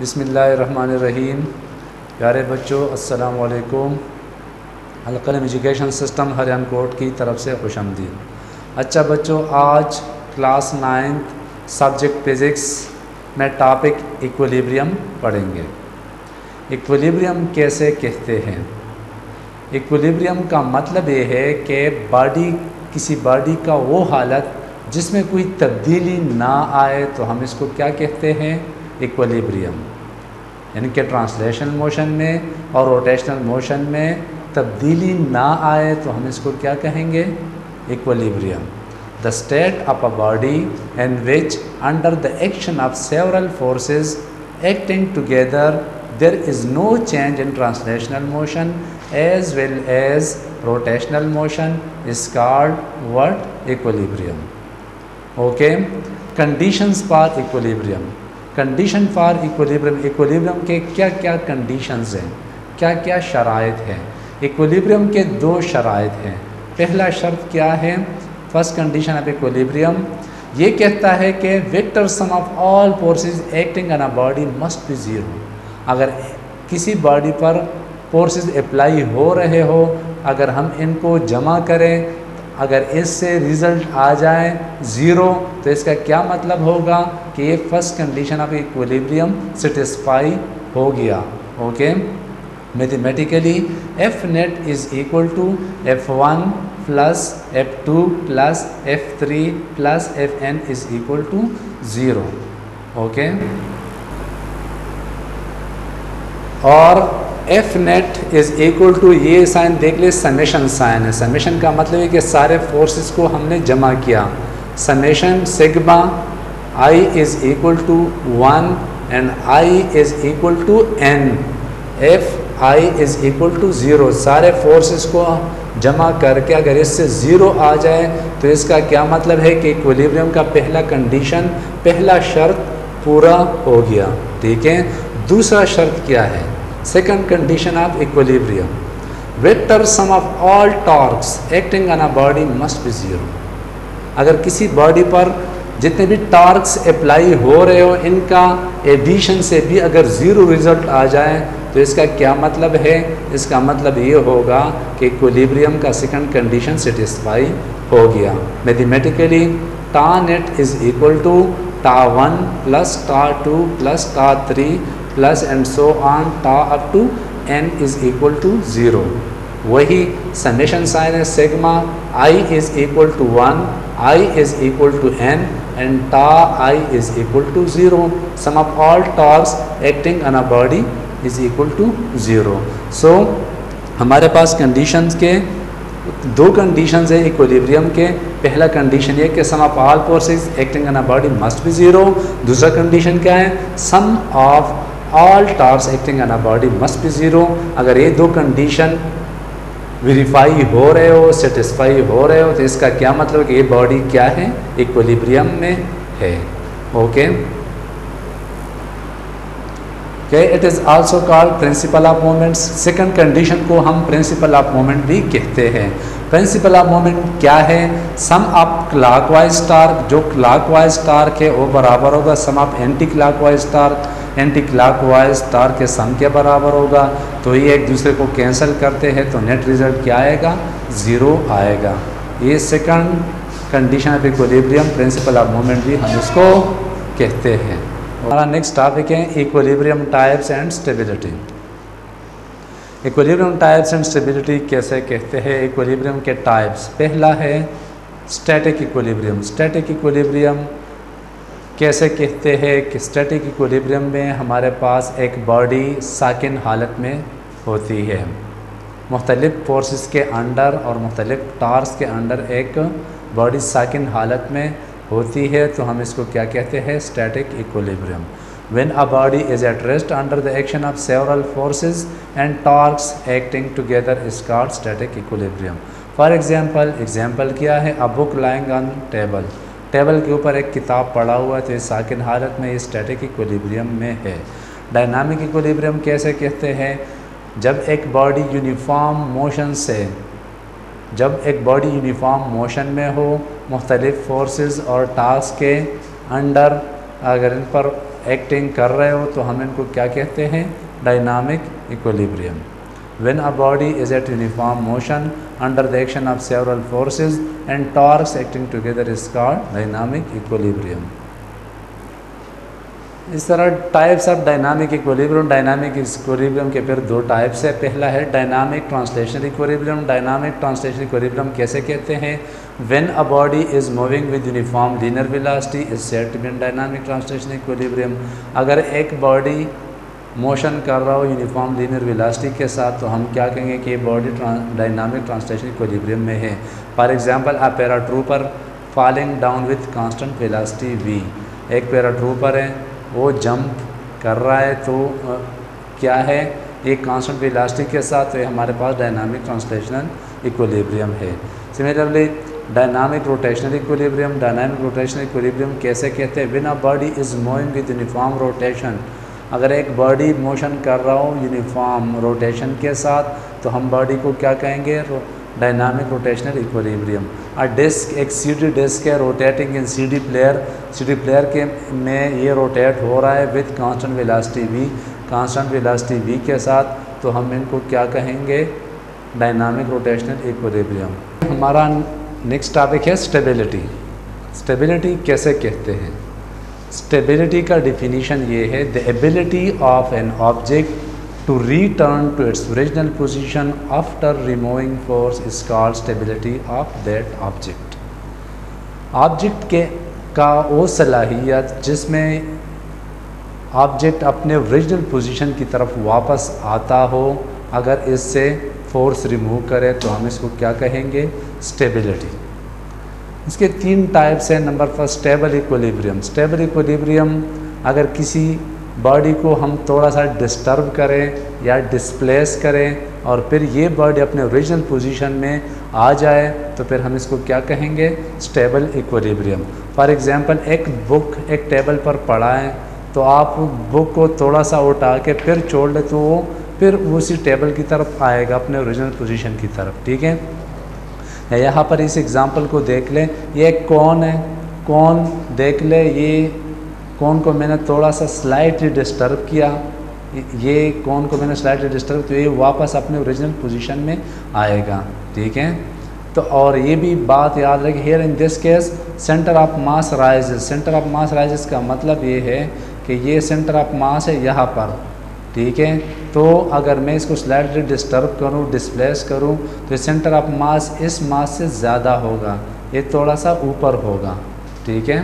बिसमीम प्यारे बच्चों अस्सलाम वालेकुम अलकलम एजुकेशन सिस्टम, हरियाण कोर्ट की तरफ़ से खुश अच्छा बच्चों, आज क्लास नाइन्थ सब्जेक्ट फिज़िक्स में टॉपिक इक्विलिब्रियम पढ़ेंगे। इक्विलिब्रियम कैसे कहते हैं? इक्विलिब्रियम का मतलब ये है कि बॉडी, किसी बॉडी का वो हालत जिसमें कोई तब्दीली ना आए तो हम इसको क्या कहते हैं? इक्वलिब्रियम यानी कि ट्रांसलेशन मोशन में और रोटेशनल मोशन में तब्दीली ना आए तो हम इसको क्या कहेंगे? Equilibrium the state of a body in which under the action of several forces acting together there is no change in translational motion as well as rotational motion is called word equilibrium okay conditions for equilibrium condition for equilibrium equilibrium के क्या क्या conditions हैं? क्या क्या शराइ हैं? Equilibrium के दो शराइ हैं। पहला शर्त क्या है? फ़र्स्ट कंडीशन ऑफ़ इक्वलिब्रियम ये कहता है कि vector sum of all forces acting on a body must be zero अगर किसी बॉडी पर फोर्सेस अप्लाई हो रहे हो, अगर हम इनको जमा करें अगर इससे रिज़ल्ट आ जाए ज़ीरो तो इसका क्या मतलब होगा कि ये first condition of equilibrium satisfy हो गया। Okay mathematically F net is equal to F one plus F two plus F three plus F n is equal to zero okay और F net is equal to ये sign देख ले summation sign है। Summation का मतलब है कि सारे फोर्सेस को हमने जमा किया। Summation sigma i is equal to one and i is equal to n F i is equal to zero सारे फोर्सेस को जमा करके अगर इससे ज़ीरो आ जाए तो इसका क्या मतलब है कि इक्विलिब्रियम का पहला कंडीशन पहला शर्त पूरा हो गया। ठीक है? दूसरा शर्त क्या है? Second condition of equilibrium. Vector sum of all torques, acting on a body must be zero. अगर किसी बॉडी पर जितने भी टार्क्स अप्लाई हो रहे हो, इनका एडिशन से भी अगर ज़ीरो रिज़ल्ट आ जाए तो इसका क्या मतलब है इसका मतलब ये होगा कि इक्विलिब्रियम का सेकंड कंडीशन सेटिस्फाई हो गया mathematically tau net is equal to tau one plus tau two plus tau three plus and so on tau up to, n is equal to zero. वही समेशन साइन है sigma, i is equal to one, i is equal to n, and tau i is equal to zero. Sum of all torques acting on a body is equal to zero. So, हमारे पास conditions के, दो conditions है equilibrium के। पहला condition ये कि sum of all forces acting on a body must be zero दूसरा कंडीशन क्या है? Sum of all torques acting on a body must be zero अगर ये दो कंडीशन वेरीफाई हो रहे हो सेटिस्फाई हो रहे हो तो इसका क्या मतलब कि ये बॉडी क्या है? इक्वलिब्रियम में है। Okay it is also called principle of moments second condition को हम प्रिंसिपल ऑफ़ मोमेंट भी कहते हैं। प्रिंसिपल ऑफ़ मोमेंट क्या है? सम ऑफ़ क्लॉकवाइज टार्क जो क्लॉकवाइज टार्क है, वो बराबर होगा sum of anti clockwise torque anti clockwise torque के सम के बराबर होगा तो ये एक दूसरे को कैंसिल करते हैं तो नेट रिज़ल्ट क्या आएगा? ज़ीरो आएगा। ये second condition of equilibrium principle of movement भी हम इसको कहते हैं। हमारा नेक्स्ट टॉपिक है equilibrium types and stability equilibrium types and stability कैसे कहते हैं? इक्वलिब्रियम के टाइप्स पहला है स्टैटिक इक्वलिब्रियम स्टैटिक इक्वलिब्रियम कैसे कहते हैं कि स्टैटिक इक्विलिब्रियम में हमारे पास एक बॉडी साकिन हालत में होती है। मुख्तलिफ़ फोर्सेस के अंडर और मुख्तलिफ़ टार्स के अंडर एक बॉडी साकिन हालत में होती है तो हम इसको क्या कहते हैं static equilibrium when a body is at rest under the action of several forces and torques acting together is static equilibrium for example example क्या है? A book lying on table table के ऊपर एक किताब पढ़ा हुआ तो साकिन हालत में स्टैटिक इक्विलिब्रियम में है। डायनामिक इक्विलिब्रियम कैसे कहते हैं? जब एक बॉडी यूनिफॉर्म मोशन से, जब एक बॉडी यूनिफॉर्म मोशन में हो, मुख्तलिफ़ फोर्सेस और टास्क के अंडर अगर इन पर एक्टिंग कर रहे हो तो हम इनको क्या कहते हैं? Dynamic equilibrium when a body is at uniform motion under the action of several forces and torques acting together is called dynamic equilibrium. इस तरह types of dynamic equilibrium dynamic equilibrium के फिर दो टाइप्स है। पहला है dynamic translation equilibrium dynamic translation equilibrium कैसे कहते हैं? When a body is moving with uniform linear velocity is set to be dynamic translation equilibrium अगर एक बॉडी मोशन कर रहा हो यूनिफॉर्म लीनर वेलोसिटी के साथ तो हम क्या कहेंगे कि बॉडी डायनामिक ट्रांसलेशन इक्विलिब्रियम में है। For example a paratrooper falling down with constant velocity v एक पैराट्रूपर है वो जंप कर रहा है तो आ, क्या है? एक कांस्टेंट वेलोसिटी के साथ तो हमारे पास डायनामिक ट्रांसलेशनल इक्विलिब्रियम है। Similarly dynamic rotational equilibrium dynamic rotational equilibrium कैसे कहते हैं? A body is moving with uniform rotation अगर एक बॉडी मोशन कर रहा हो यूनिफॉर्म रोटेशन के साथ तो हम बॉडी को क्या कहेंगे? Dynamic rotational equilibrium a disc एक सीडी डिस्क है rotating in CD player CD player के में ये रोटेट हो रहा है with constant velocity v constant velocity v के साथ तो हम इनको क्या कहेंगे? डायनामिक रोटेशनल इक्विलिब्रियम हमारा नेक्स्ट टॉपिक है स्टेबिलिटी स्टेबिलिटी कैसे कहते हैं? स्टेबिलिटी का डिफिनीशन ये है the ability of an object to return to its original position after removing force is called stability of that object object के, का वो सलाहियत जिसमें ऑब्जेक्ट अपने ओरिजिनल पोजीशन की तरफ़ वापस आता हो, अगर इससे फोर्स रिमूव करे तो हम इसको क्या कहेंगे? स्टेबिलिटी इसके तीन टाइप्स हैं. Number first stable equilibrium stable equilibrium अगर किसी बॉडी को हम थोड़ा सा डिस्टर्ब करें या डिस्प्लेस करें और फिर ये बॉडी अपने ओरिजिनल पोजीशन में आ जाए तो फिर हम इसको क्या कहेंगे? स्टेबल इक्विलिब्रियम फॉर एग्जांपल एक बुक एक टेबल पर पड़ा है तो आप बुक को थोड़ा सा उठा के फिर छोड़ ले तो वो फिर उसी टेबल की तरफ़ आएगा, अपने ओरिजिनल पोजीशन की तरफ़. ठीक है? यहाँ पर इस एग्ज़ाम्पल को देख लें। ये कौन है? कौन देख ले? ये कौन को मैंने थोड़ा सा स्लाइटली डिस्टर्ब किया? ये कौन को मैंने स्लाइटली डिस्टर्ब तो ये वापस अपने ओरिजिनल पोजीशन में आएगा। ठीक है? तो और ये भी बात याद रखें। Here in this case centre of mass rises centre of mass rises का मतलब ये है कि ये सेंटर ऑफ़ मास है यहाँ पर। ठीक है? तो अगर मैं इसको स्लाइटली डिस्टर्ब करूँ डिस्प्लेस करूँ तो सेंटर ऑफ़ मास इस मास से ज़्यादा होगा, ये थोड़ा सा ऊपर होगा, ठीक है?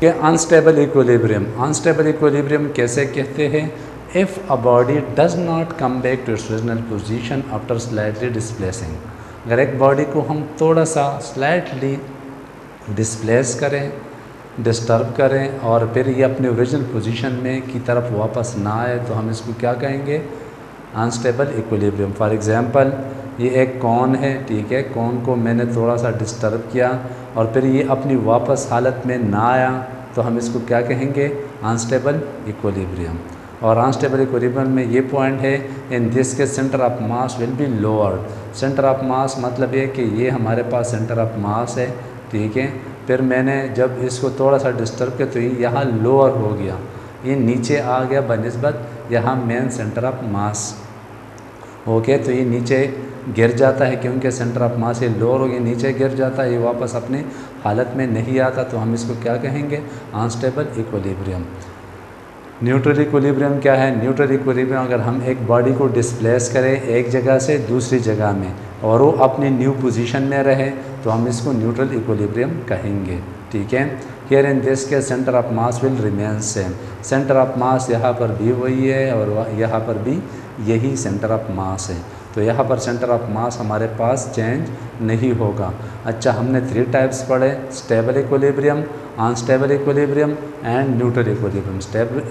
कि अनस्टेबल इक्विलिब्रियम अनस्टेबल इक्विलिब्रियम कैसे कहते हैं? If a body does not come back to its original position after slightly displacing अगर एक बॉडी को हम थोड़ा सा स्लाइटली डिस्प्लेस करें डिस्टर्ब करें और फिर ये अपने ओरिजिनल पोजीशन में की तरफ़ वापस ना आए तो हम इसको क्या कहेंगे? अनस्टेबल इक्विलिब्रियम फॉर एग्ज़ाम्पल ये एक कौन है, ठीक है, कौन को मैंने थोड़ा सा डिस्टर्ब किया और फिर ये अपनी वापस हालत में ना आया तो हम इसको क्या कहेंगे? अनस्टेबल इक्वलिब्रियम और अनस्टेबल इक्वलिब्रियम में ये पॉइंट है in this case centre of mass will be lower centre of mass मतलब ये कि ये हमारे पास सेंटर ऑफ़ मास है, ठीक है फिर मैंने जब इसको थोड़ा सा डिस्टर्ब किया तो ये यहाँ लोअर हो गया। ये नीचे आ गया बनस्बत, यहाँ main centre of mass okay तो ये नीचे गिर जाता है क्योंकि सेंटर ऑफ़ मास ये लोअर हो गया, नीचे गिर जाता है, ये वापस अपने हालत में नहीं आता तो हम इसको क्या कहेंगे? अनस्टेबल इक्वलिब्रियम न्यूट्रल इक्वलिब्रियम क्या है? न्यूट्रल इक्वलिब्रियम अगर हम एक बॉडी को डिस्प्लेस करें एक जगह से दूसरी जगह में और वो अपनी न्यू पोजीशन में रहे तो हम इसको न्यूट्रल इक्वलिब्रियम कहेंगे, ठीक है? Here in this case centre of mass will remain same centre of mass यहाँ पर भी वही है और यहाँ पर भी यही सेंटर ऑफ़ मास है। तो यहाँ पर सेंटर ऑफ़ मास हमारे पास चेंज नहीं होगा। अच्छा हमने थ्री टाइप्स पढ़े stable equilibrium unstable equilibrium and neutral equilibrium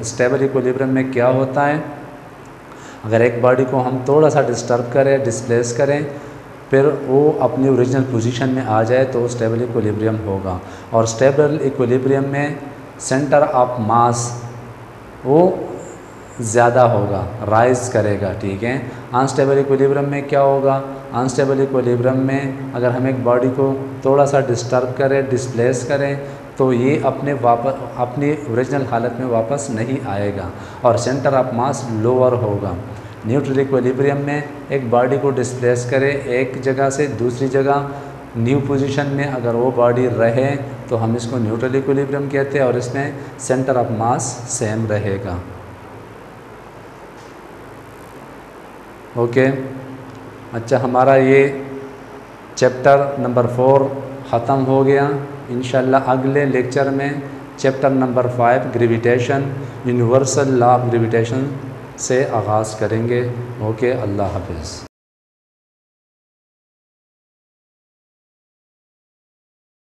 stable equilibrium में क्या होता है? अगर एक बॉडी को हम थोड़ा सा डिस्टर्ब करें डिस्प्लेस करें फिर वो अपनी ओरिजिनल पोजीशन में आ जाए तो स्टेबल इक्वलिब्रियम होगा। और स्टेबल इक्वलिब्रियम में सेंटर ऑफ़ मास वो ज़्यादा होगा राइज करेगा, ठीक है? अनस्टेबल इक्विलिब्रियम में क्या होगा? अनस्टेबल इक्विलिब्रियम में अगर हम एक बॉडी को थोड़ा सा डिस्टर्ब करें डिस्प्लेस करें तो ये अपने वापस, अपनी ओरिजिनल हालत में वापस नहीं आएगा। और सेंटर ऑफ़ मास लोअर होगा। न्यूट्रल इक्विलिब्रियम में एक बॉडी को डिस्प्लेस करे, एक जगह से दूसरी जगह न्यू पोजीशन में अगर वो बॉडी रहे तो हम इसको न्यूट्रल इक्विलिब्रियम कहते हैं और इसमें सेंटर ऑफ़ मास सेम रहेगा। ओके? अच्छा हमारा ये चैप्टर नंबर फोर ख़त्म हो गया। इन अगले लेक्चर में chapter number five, gravitation, universal law of gravitation से आगाज़ करेंगे। ओके अल्लाह हाफिज़।